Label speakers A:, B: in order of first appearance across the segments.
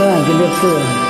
A: បាទជំរា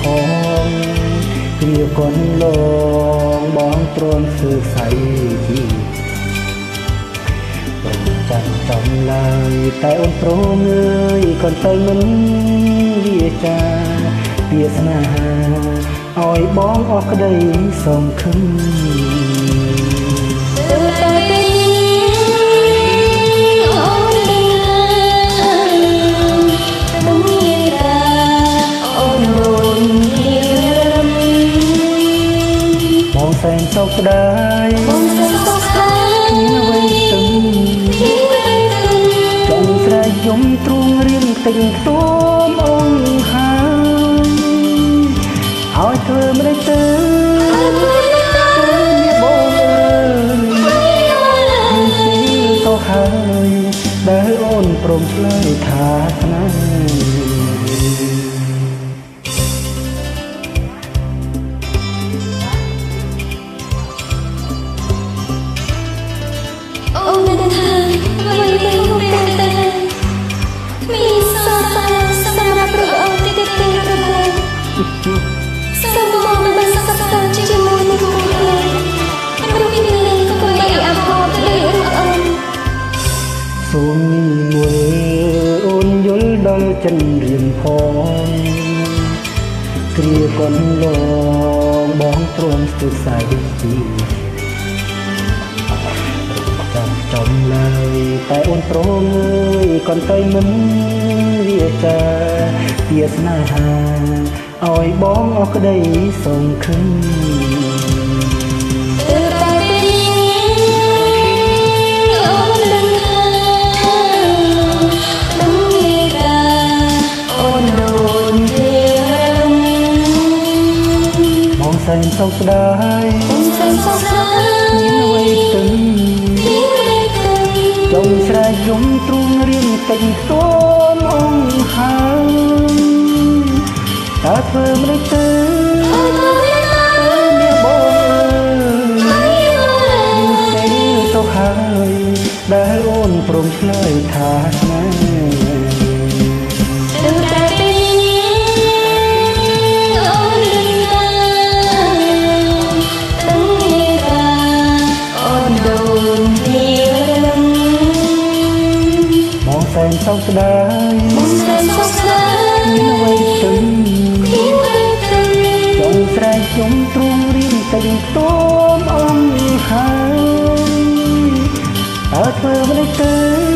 A: ផងគ្រាកនឡងបងទ្រាំសើសៃជីបងចាំចំឡើយតែអូនព្រមអើយកូនទៅមិនវាចាពាក្យស្នេហាឲ្យបងអស់ក្តីសងខឹម សែនសោកស្ដាយបងសែនសោកស្ដាយអ្វីទឹងចង់ស្រែកយំទ្រូងរៀងទិញខ្ទួមអូនហើយឲ្យធ្វើមិនទៅបងអើយទៅហើយដែលអូនព្រមឆ្លើយថាស្នេហ៍
B: កសូមមកបានសក្ការជាមួយនឹងព្រះអង្គរូបនេះក៏បីអភ័ព្វដោយរូបអង្គ
A: សូមនិមន្តអូនយល់ដល់ចិនរៀនផងគ្រាកនឡងបងទ្រាំស្ទើរសៃជីចាំចំឡើយតែអូនព្រមអើយកូនទៅមិនវាចាជាស្នេហា ឲ្យបងអស់ក្តីសងខឹម
B: từ tay bên ôn đừng đừng nghe ra ôn đồn thiên
A: បងសែនសោកស្ដាយ
B: ôn xanh sóc xa
A: មានអ្វីទឹង
B: tiếng đây từng
A: ចង់ស្រែកយំទ្រូងរៀងទិញខ្ទួម តើធ្វើមិនទៅ
B: ôi tôi biết
A: មានបងអើយ
B: ơi
A: ទេទៅហើយដែលអូនព្រមឆ្លើយថាស្នេហ៍
B: từ tay bên ôn đừng đừng nghe ra ôn đồn thiên
A: បងសែនសោកស្ដាយ
B: ôn xanh sóc xa
A: មានអ្វីទឹ ង់ស្រែកយំទ្រូងរៀងទិញខ្ទួមអងហើយតើធ្វើមិនទៅ